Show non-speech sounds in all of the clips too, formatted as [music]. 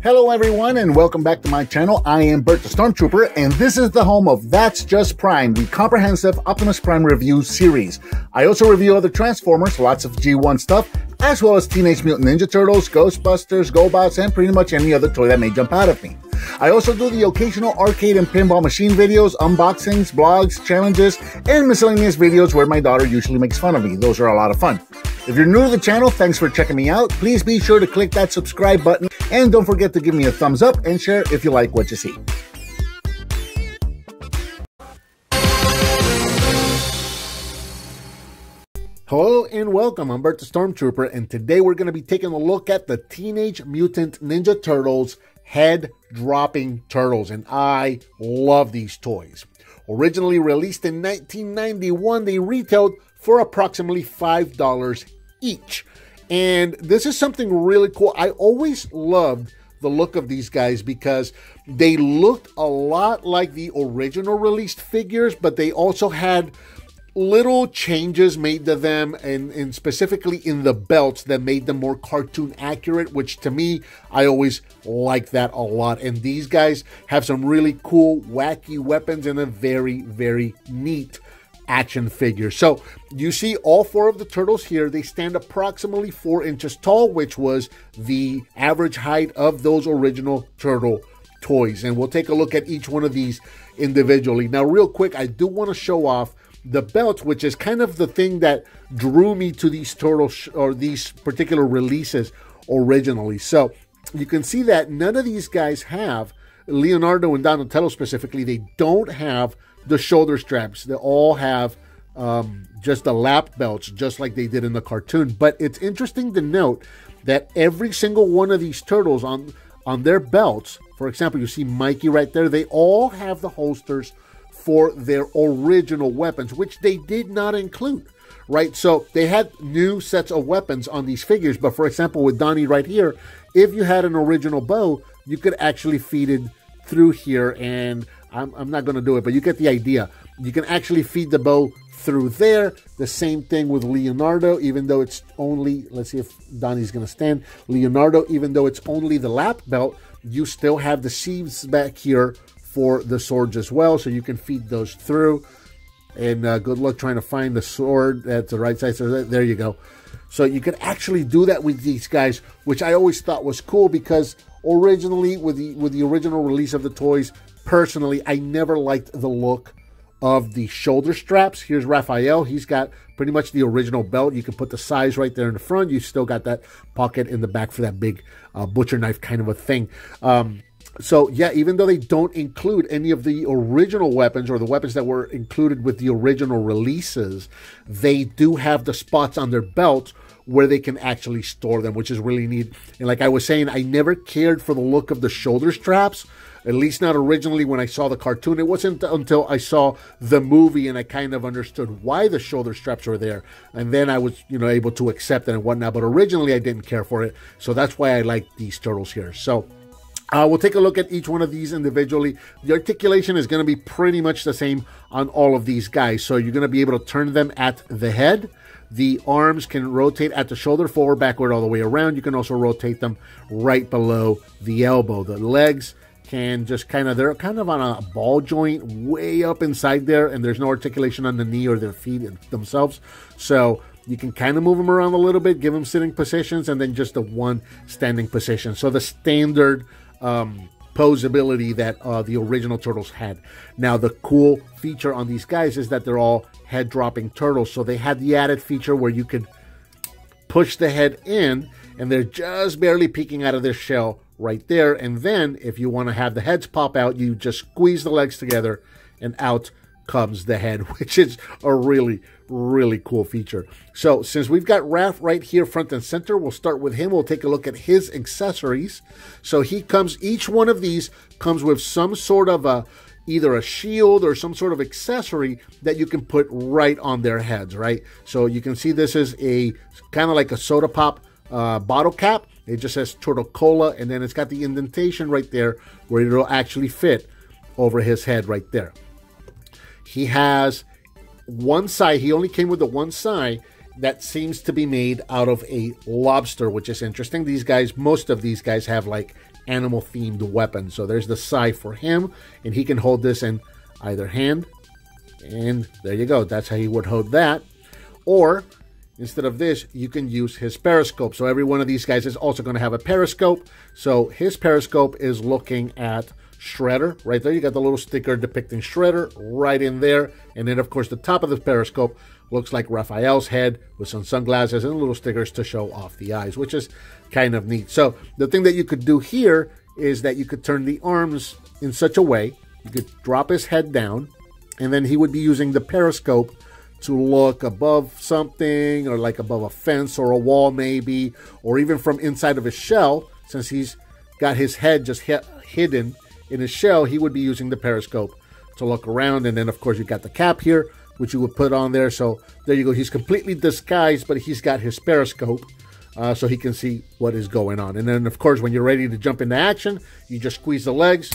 Hello, everyone, and welcome back to my channel. I am Bert the Stormtrooper, and this is the home of That's Just Prime, the comprehensive Optimus Prime review series. I also review other Transformers, lots of G1 stuff, as well as Teenage Mutant Ninja Turtles, Ghostbusters, GoBots, and pretty much any other toy that may jump out at me. I also do the occasional arcade and pinball machine videos, unboxings, blogs, challenges, and miscellaneous videos where my daughter usually makes fun of me. Those are a lot of fun. If you're new to the channel, thanks for checking me out. Please be sure to click that subscribe button and don't forget to give me a thumbs up and share if you like what you see. Hello and welcome. I'm Bert the Stormtrooper, and today we're going to be taking a look at the Teenage Mutant Ninja Turtles head dropping turtles, and I love these toys. Originally released in 1991, they retailed for approximately $5 each. And this is something really cool. I always loved the look of these guys because they looked a lot like the original released figures, but they also had little changes made to them and, and specifically in the belts that made them more cartoon accurate which to me i always like that a lot and these guys have some really cool wacky weapons and a very very neat action figure. So you see all four of the turtles here. They stand approximately four inches tall, which was the average height of those original turtle toys. And we'll take a look at each one of these individually. Now, real quick, I do want to show off the belt, which is kind of the thing that drew me to these turtle sh- or these particular releases originally. So you can see that none of these guys have Leonardo and Donatello specifically. They don't have the shoulder straps. They all have um, just the lap belts, just like they did in the cartoon. But it's interesting to note that every single one of these turtles on on their belts, for example, you see Mikey right there. They all have the holsters for their original weapons, which they did not include. Right, so they had new sets of weapons on these figures, but for example, with Donnie right here, if you had an original bow, you could actually feed it through here and I'm, I'm not going to do it, but you get the idea. You can actually feed the bow through there. The same thing with Leonardo, even though it's only, let's see if Donnie's going to stand. Leonardo, even though it's only the lap belt, you still have the sheaths back here for the swords as well, so you can feed those through. And uh, good luck trying to find the sword at the right size. So there you go. So you can actually do that with these guys, which I always thought was cool because originally with the with the original release of the toys, personally, I never liked the look of the shoulder straps. Here's Raphael. He's got pretty much the original belt. You can put the sais right there in the front. You still got that pocket in the back for that big uh, butcher knife kind of a thing. Um, so yeah, even though they don't include any of the original weapons or the weapons that were included with the original releases, they do have the spots on their belt where they can actually store them, which is really neat. And like I was saying, I never cared for the look of the shoulder straps at least not originally when I saw the cartoon. It wasn't until I saw the movie and I kind of understood why the shoulder straps were there. And then I was, you know, able to accept it and whatnot. But originally I didn't care for it. So that's why I like these turtles here. So uh, we'll take a look at each one of these individually. The articulation is going to be pretty much the same on all of these guys. So you're going to be able to turn them at the head. The arms can rotate at the shoulder, forward, backward, all the way around. You can also rotate them right below the elbow. The legs can just kind of they're kind of on a ball joint way up inside there and there's no articulation on the knee or their feet themselves. So you can kind of move them around a little bit give them sitting positions and then just the one standing position. So the standard um, posability that uh, the original turtles had. Now the cool feature on these guys is that they're all head dropping turtles so they had the added feature where you could push the head in and they're just barely peeking out of their shell right there. And then if you want to have the heads pop out, you just squeeze the legs together and out comes the head, [laughs] which is a really, really cool feature. So since we've got Raph right here front and center, we'll start with him. We'll take a look at his accessories. So he comes, each one of these comes with some sort of a, either a shield or some sort of accessory that you can put right on their heads, right? So you can see this is a kind of like a soda pop uh, bottle cap. It just says Turtle Cola, and then it's got the indentation right there where it'll actually fit over his head right there. He has one sai, he only came with the one sai that seems to be made out of a lobster, which is interesting. These guys, most of these guys have like animal themed weapons. So there's the sai for him, and he can hold this in either hand. And there you go. That's how he would hold that. Or instead of this, you can use his periscope. So every one of these guys is also going to have a periscope. So his periscope is looking at Shredder right there. You got the little sticker depicting Shredder right in there. And then, of course, the top of the periscope looks like Raphael's head with some sunglasses and little stickers to show off the eyes, which is kind of neat. So the thing that you could do here is that you could turn the arms in such a way you could drop his head down, and then he would be using the periscope to look above something or like above a fence or a wall maybe or even from inside of his shell since he's got his head just hidden in his shell he would be using the periscope to look around. And then of course you've got the cap here which you would put on there. So there you go. He's completely disguised but he's got his periscope uh, so he can see what is going on. And then of course when you're ready to jump into action you just squeeze the legs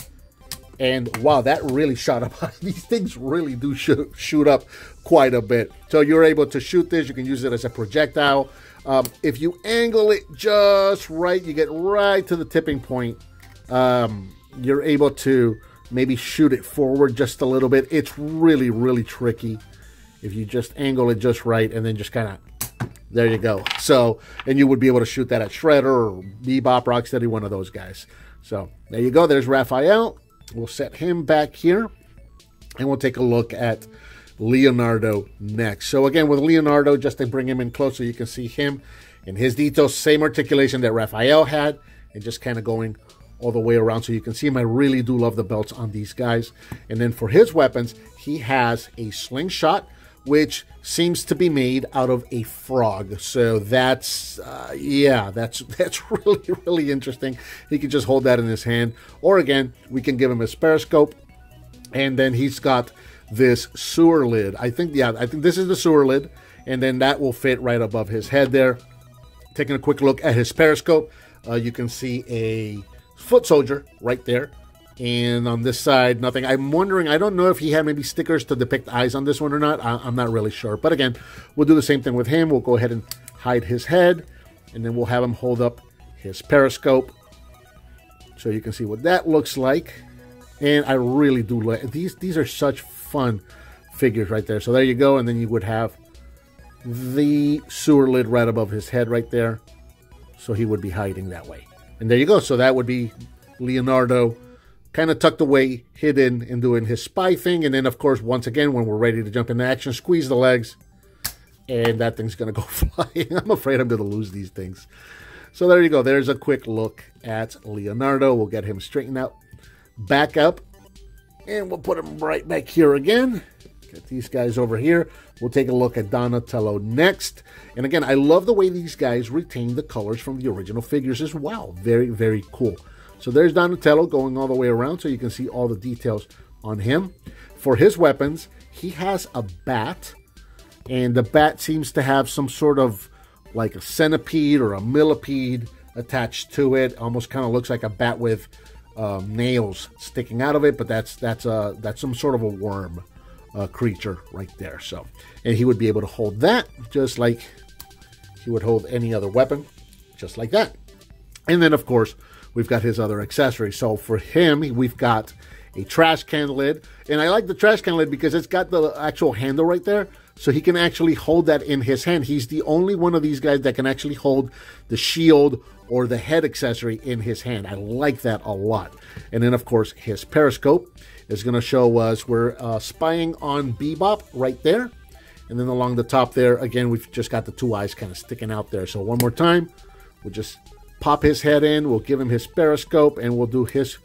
and wow, that really shot up. [laughs] These things really do shoot, shoot up quite a bit. So you're able to shoot this. You can use it as a projectile. Um, if you angle it just right, you get right to the tipping point. Um, you're able to maybe shoot it forward just a little bit. It's really, really tricky if you just angle it just right and then just kind of there you go. So, and you would be able to shoot that at Shredder or Bebop, Rocksteady, one of those guys. So there you go. There's Raphael. We'll set him back here and we'll take a look at Leonardo next. So again, with Leonardo, just to bring him in closer, you can see him in his details, same articulation that Raphael had, and just kind of going all the way around so you can see him. I really do love the belts on these guys. And then for his weapons, he has a slingshot, which seems to be made out of a frog. So that's uh, yeah, that's [laughs] that's really really interesting. He can just hold that in his hand, or again, we can give him his periscope, and then he's got this sewer lid. I think yeah, I think this is the sewer lid, and then that will fit right above his head there. Taking a quick look at his periscope, uh, you can see a foot soldier right there and on this side, nothing. I'm wondering, I don't know if he had maybe stickers to depict eyes on this one or not. I, am not really sure. But again, we'll do the same thing with him. We'll go ahead and hide his head, and then we'll have him hold up his periscope so you can see what that looks like. And I really do like these. These are such fun figures right there. So there you go. And then you would have the sewer lid right above his head right there. So he would be hiding that way. And there you go. So that would be Leonardo kind of tucked away, hidden, and doing his spy thing. And then, of course, once again, when we're ready to jump into action, squeeze the legs, and that thing's going [laughs] to go flying. I'm afraid I'm going to lose these things. So there you go. There's a quick look at Leonardo. We'll get him straightened out, back up, and we'll put him right back here again. Get these guys over here. We'll take a look at Donatello next. And again, I love the way these guys retain the colors from the original figures as well. Very, very cool. So there's Donatello going all the way around so you can see all the details on him. For his weapons, he has a bat, and the bat seems to have some sort of like a centipede or a millipede attached to it. Almost kind of looks like a bat with um, nails sticking out of it, but that's that's a that's some sort of a worm uh, creature right there. So, and he would be able to hold that just like he would hold any other weapon, just like that. And then, of course, we've got his other accessories. So for him, we've got a trash can lid. And I like the trash can lid because it's got the actual handle right there. So he can actually hold that in his hand. He's the only one of these guys that can actually hold the shield or the head accessory in his hand. I like that a lot. And then, of course, his periscope is going to show us we're uh, spying on Bebop right there. And then along the top there, again, we've just got the two eyes kind of sticking out there. So one more time, we'll just pop his head in, we'll give him his periscope, and we'll do his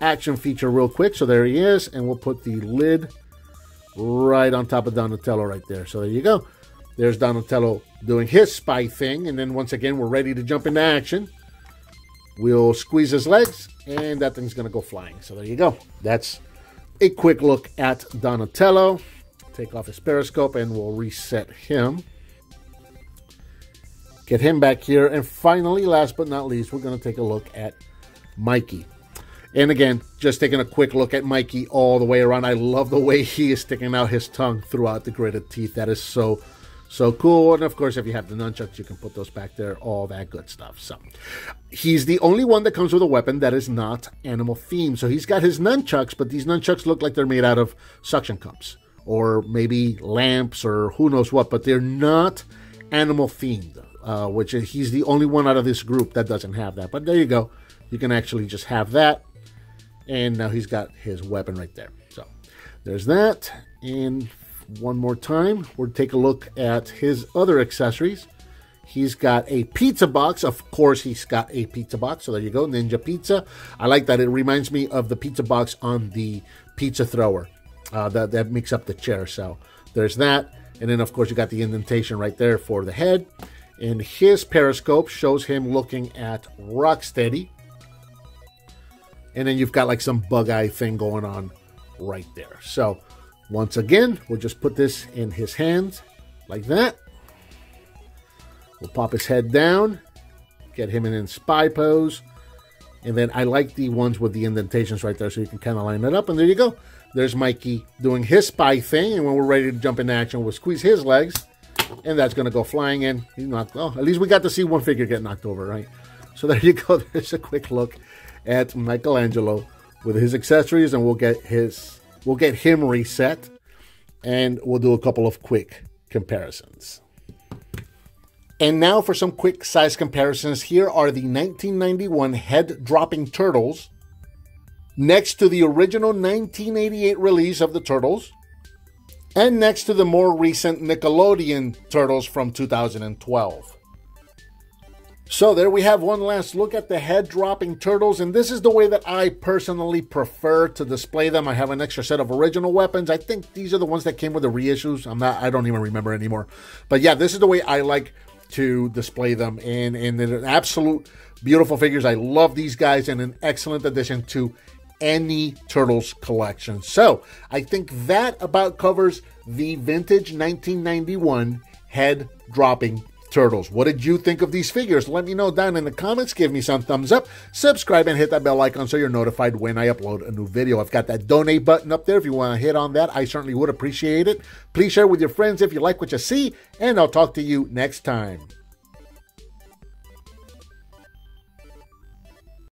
action feature real quick. So there he is, and we'll put the lid right on top of Donatello right there. So there you go. There's Donatello doing his spy thing, and then once again, we're ready to jump into action. We'll squeeze his legs, and that thing's going to go flying. So there you go. That's a quick look at Donatello. Take off his periscope, and we'll reset him. Get him back here. And finally, last but not least, we're going to take a look at Mikey. And again, just taking a quick look at Mikey all the way around. I love the way he is sticking out his tongue throughout the gritted teeth. That is so, So cool. And of course, if you have the nunchucks, you can put those back there, all that good stuff. So he's the only one that comes with a weapon that is not animal themed. So he's got his nunchucks, but these nunchucks look like they're made out of suction cups or maybe lamps or who knows what, but they're not animal themed, uh, which he's the only one out of this group that doesn't have that. But there you go. You can actually just have that. And now he's got his weapon right there. So there's that. And one more time, we'll take a look at his other accessories. He's got a pizza box. Of course, he's got a pizza box. So there you go, Ninja Pizza. I like that. It reminds me of the pizza box on the pizza thrower uh, that, that makes up the chair. So there's that. And then, of course, you got the indentation right there for the head. And his periscope shows him looking at Rocksteady. And then you've got like some bug eye thing going on right there. So once again, we'll just put this in his hands like that. We'll pop his head down, get him in, in spy pose. And then I like the ones with the indentations right there so you can kind of line it up. And there you go. There's Mikey doing his spy thing. And when we're ready to jump into action, we'll squeeze his legs. And that's going to go flying in. He's knocked, oh, at least we got to see one figure get knocked over, right? So [laughs] there you go. There's a quick look at Michelangelo with his accessories. And we'll get his We'll get him reset and we'll do a couple of quick comparisons. And now for some quick size comparisons. Here are the 1991 head dropping turtles next to the original 1988 release of the Turtles, and next to the more recent Nickelodeon Turtles from 2012. So there we have one last look at the head dropping turtles and this is the way that I personally prefer to display them. I have an extra set of original weapons. I think these are the ones that came with the reissues. I'm not I don't even remember anymore. But yeah, this is the way I like to display them and and they're absolute beautiful figures. I love these guys and an excellent addition to any Turtles collection. So, I think that about covers the vintage 1991 head dropping Turtles. What did you think of these figures? Let me know down in the comments. Give me some thumbs up. Subscribe and hit that bell icon so you're notified when I upload a new video. I've got that donate button up there. If you want to hit on that, I certainly would appreciate it. Please share with your friends if you like what you see, and I'll talk to you next time.